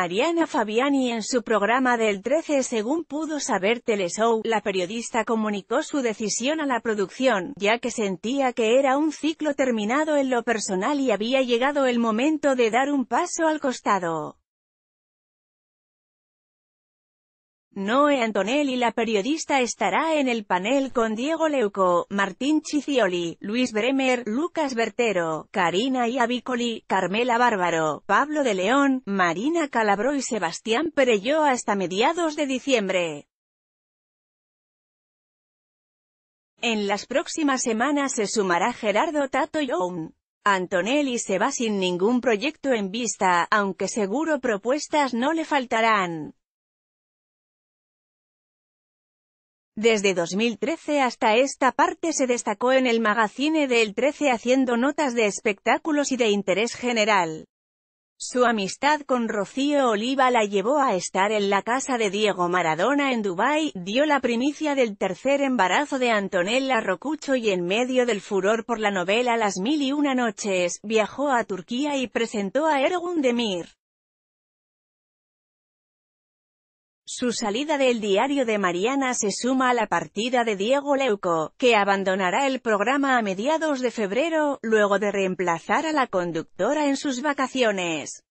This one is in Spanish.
Mariana Fabiani en su programa del 13 según pudo saber Teleshow, la periodista comunicó su decisión a la producción, ya que sentía que era un ciclo terminado en lo personal y había llegado el momento de dar un paso al costado. Noé Antonelli la periodista estará en el panel con Diego Leuco, Martín Chicioli, Luis Bremer, Lucas Bertero, Karina Iavicoli, Carmela Bárbaro, Pablo de León, Marina Calabro y Sebastián Perelló hasta mediados de diciembre. En las próximas semanas se sumará Gerardo Tato Young. Antonelli se va sin ningún proyecto en vista, aunque seguro propuestas no le faltarán. Desde 2013 hasta esta parte se destacó en el magazine del 13 haciendo notas de espectáculos y de interés general. Su amistad con Rocío Oliva la llevó a estar en la casa de Diego Maradona en Dubái, dio la primicia del tercer embarazo de Antonella Rocucho y en medio del furor por la novela Las Mil y Una Noches, viajó a Turquía y presentó a Ergun Demir. Su salida del diario de Mariana se suma a la partida de Diego Leuco, que abandonará el programa a mediados de febrero, luego de reemplazar a la conductora en sus vacaciones.